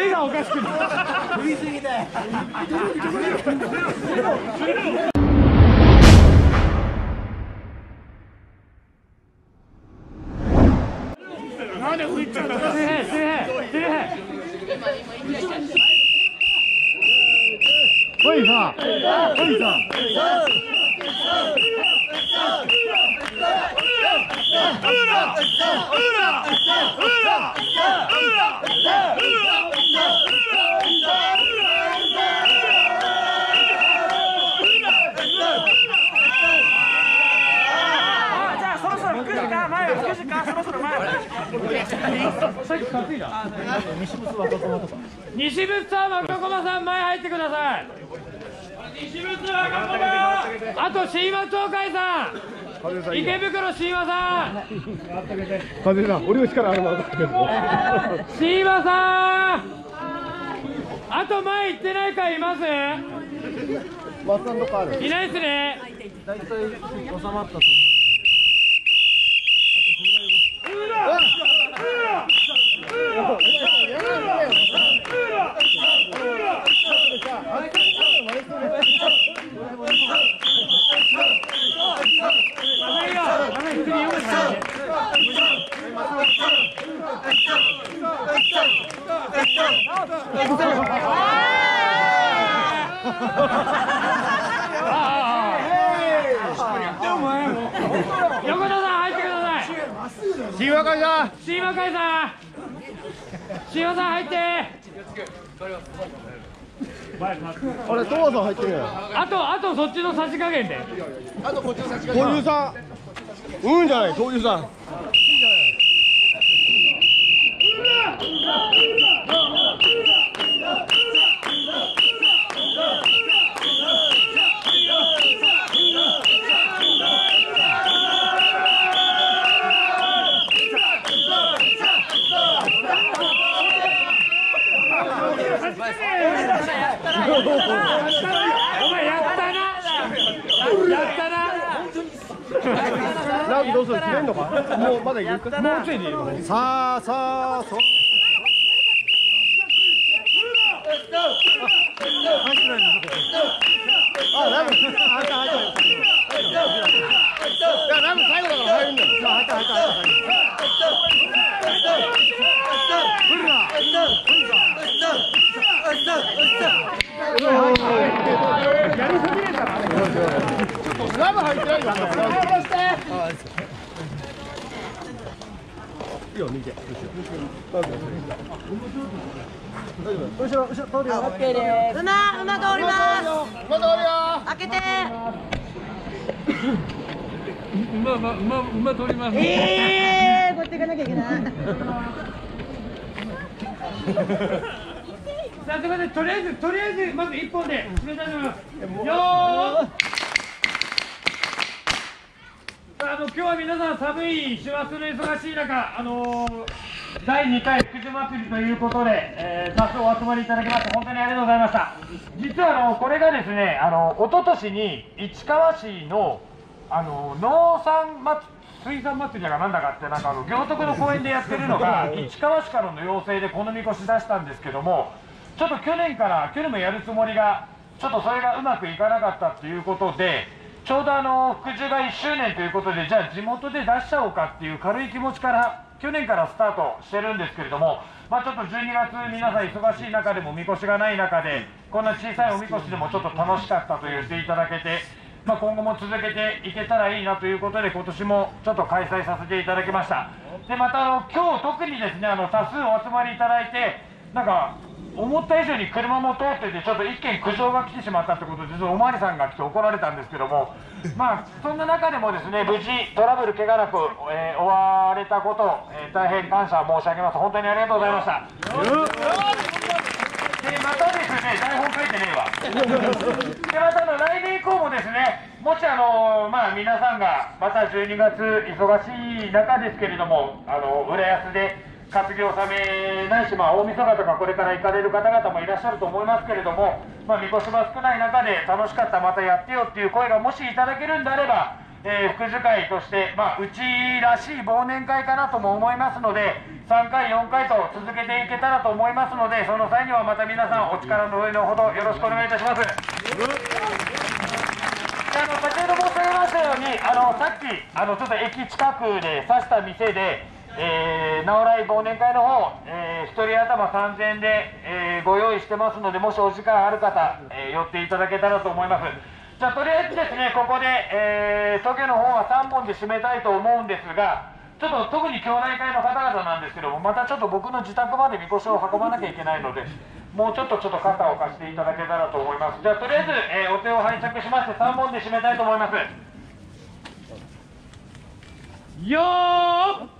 目がおかしくなる。振すぎだよ。で吹いちゃうんだ。西仏さん若駒さん前入ってください西仏若駒あと椎間東海さん池袋椎間さん風さん俺の力あるの分か。るけど椎間さんあと前行ってないか。いますいないですね大体収まったと思う横田さん入ってください。新和会さんシーマ会さんシーマさん入ってあれトマさん入ってるやんあとあとそっちのさじ加減。で豆乳さん。うんじゃない豆乳さお前やったな。やったなラウンドどうする。切れんのかもうまだいるかもうちょいでさあさあそあラム最後だから入るんだよりすぎれたら入ってない。からいいよ右手後ろ大丈夫後ろ後ろ通るよ馬馬通ります。まだあるよ開けて。馬馬馬馬通ります。ええー、こっていかなきゃいけないさあということでとりあえずとりあえずまず一本で決めたいと思います。よーああの今日は皆さん寒い師走の忙しい中あのー第2回福寿祭りということで、えー、多数お集まりいただきまして本当にありがとうございました。実はあのこれがですねあの一昨年に市川市のあの農産祭水産祭りだかなんだかってなんかあの行徳の公園でやってるのが 市川市からの要請でこのみこし出したんですけどもちょっと去年から去年もやるつもりがちょっとそれがうまくいかなかったっていうことでちょうどあの福寿が1周年ということでじゃあ地元で出しちゃおうかっていう軽い気持ちから去年からスタートしてるんですけれども、まあ、ちょっと12月皆さん忙しい中でもみこしがない中でこんな小さいおみこしでもちょっと楽しかったと言っていただけて、まあ、今後も続けていけたらいいなということで今年もちょっと開催させていただきましたでまたあの今日特にですねあの多数お集まりいただいてなんか思った以上に車も通っててちょっと一件苦情が来てしまったってことで実はおまわりさんが来て怒られたんですけどもまあそんな中でもですね無事トラブル怪我なく、えー終われたこと、えー大変感謝申し上げます。本当にありがとうございました。でまたですね台本書いてねえわ。でまたあの来年以降もですねもしあのまあ皆さんがまた12月忙しい中ですけれどもあの浦安で活業納めないし、まあ、大晦日とかこれから行かれる方々もいらっしゃると思いますけれども、まあ、みこしが少ない中で楽しかったまたやってよっていう声がもしいただけるんであれば、えー福寿会として、まあ、うちらしい忘年会かなとも思いますので3回4回と続けていけたらと思いますのでその際にはまた皆さんお力の上のほどよろしくお願いいたします。あの先ほど申し上げましたように、あのさっきあのちょっと駅近くで刺した店で、えー、直来忘年会の方、えー、1人頭3000円で、えーご用意してますので、もしお時間ある方、えー寄っていただけたらと思います。じゃあとりあえずですね、ここで、えー、トゲの方は3本で締めたいと思うんですが、ちょっと特に町内会の方々なんですけども、またちょっと僕の自宅までみこしを運ばなきゃいけないので、もうちょっとちょっと肩を貸していただけたらと思います。じゃあとりあえず、えーお手を拝借しまして3本で締めたいと思います。よー